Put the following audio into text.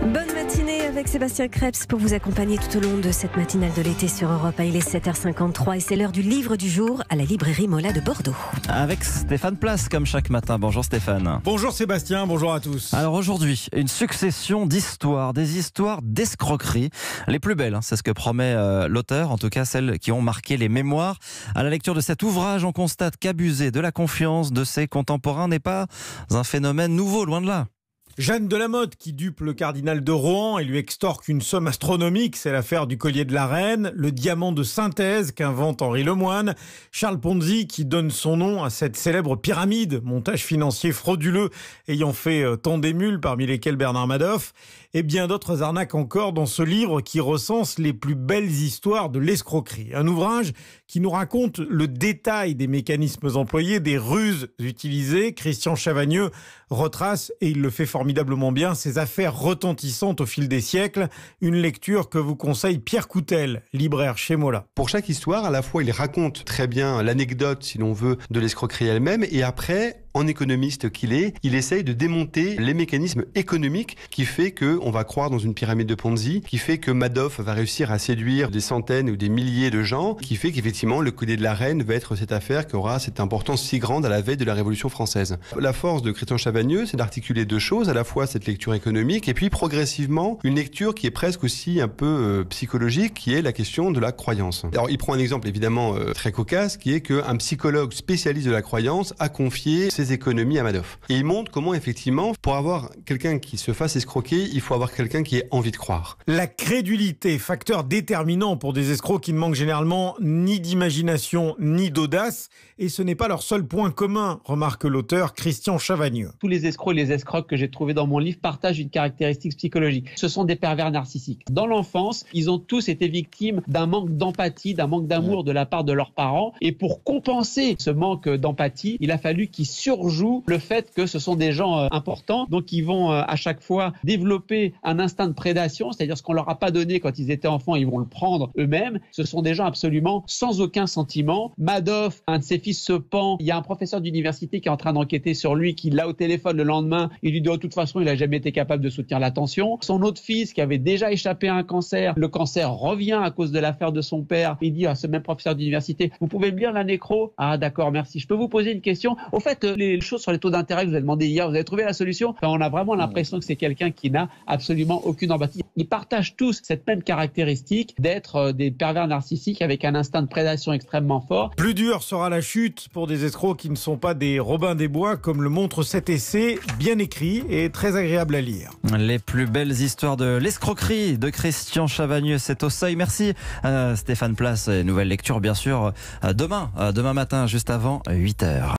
Bonne matinée avec Sébastien Krebs pour vous accompagner tout au long de cette matinale de l'été sur Europe. Il est 7h53 et c'est l'heure du livre du jour à la librairie Mola de Bordeaux. Avec Stéphane Place comme chaque matin. Bonjour Stéphane. Bonjour Sébastien, bonjour à tous. Alors aujourd'hui, une succession d'histoires, des histoires d'escroquerie. Les plus belles, hein, c'est ce que promet euh, l'auteur, en tout cas celles qui ont marqué les mémoires. À la lecture de cet ouvrage, on constate qu'abuser de la confiance de ses contemporains n'est pas un phénomène nouveau, loin de là. Jeanne Delamotte qui dupe le cardinal de Rohan et lui extorque une somme astronomique, c'est l'affaire du collier de la reine, le diamant de synthèse qu'invente Henri Lemoine, Charles Ponzi qui donne son nom à cette célèbre pyramide, montage financier frauduleux ayant fait euh, tant d'émules parmi lesquels Bernard Madoff, et bien d'autres arnaques encore dans ce livre qui recense les plus belles histoires de l'escroquerie. Un ouvrage qui nous raconte le détail des mécanismes employés, des ruses utilisées. Christian Chavagneux retrace, et il le fait formidablement bien, ces affaires retentissantes au fil des siècles. Une lecture que vous conseille Pierre Coutel, libraire chez Mola. Pour chaque histoire, à la fois il raconte très bien l'anecdote, si l'on veut, de l'escroquerie elle-même, et après, en économiste qu'il est, il essaye de démonter les mécanismes économiques qui fait que on va croire dans une pyramide de Ponzi, qui fait que Madoff va réussir à séduire des centaines ou des milliers de gens, qui fait qu'effectivement le collier de la reine va être cette affaire qui aura cette importance si grande à la veille de la Révolution française. La force de Christian Chavagneux, c'est d'articuler deux choses, à la fois cette lecture économique et puis progressivement une lecture qui est presque aussi un peu euh, psychologique, qui est la question de la croyance. Alors il prend un exemple évidemment euh, très cocasse, qui est qu'un psychologue spécialiste de la croyance a confié ses économies à Madoff. Et il montre comment effectivement, pour avoir quelqu'un qui se fasse escroquer, il faut avoir quelqu'un qui ait envie de croire. La crédulité, facteur déterminant pour des escrocs qui ne manquent généralement ni d'imagination ni d'audace, et ce n'est pas leur seul point commun, remarque l'auteur Christian Chavagneux. Tous les escrocs et les escrocs que j'ai trouvés dans mon livre partagent une caractéristique psychologique. Ce sont des pervers narcissiques. Dans l'enfance, ils ont tous été victimes d'un manque d'empathie, d'un manque d'amour de la part de leurs parents, et pour compenser ce manque d'empathie, il a fallu qu'ils surjouent le fait que ce sont des gens euh, importants, donc ils vont euh, à chaque fois développer un instinct de prédation, c'est-à-dire ce qu'on leur a pas donné quand ils étaient enfants, ils vont le prendre eux-mêmes. Ce sont des gens absolument sans aucun sentiment. Madoff, un de ses fils se pend. Il y a un professeur d'université qui est en train d'enquêter sur lui, qui l'a au téléphone le lendemain. Il lui dit de toute façon, il a jamais été capable de soutenir l'attention. Son autre fils qui avait déjà échappé à un cancer, le cancer revient à cause de l'affaire de son père. Il dit à ce même professeur d'université, vous pouvez me lire la nécro? Ah d'accord, merci. Je peux vous poser une question Au fait, euh, les choses sur les taux d'intérêt que vous avez demandé hier, vous avez trouvé la solution? Enfin, On a vraiment l'impression que c'est quelqu'un qui n'a absolument aucune empathie. Ils partagent tous cette même caractéristique d'être euh, des pervers narcissiques avec un instinct de prédation extrêmement fort. Plus dur sera la chute pour des escrocs qui ne sont pas des Robins des Bois, comme le montre cet essai, bien écrit et très agréable à lire. Les plus belles histoires de l'escroquerie de Christian Chavagneux, c'est au seuil. Merci euh, Stéphane Place. Nouvelle lecture, bien sûr, euh, demain, demain matin, juste avant 8 h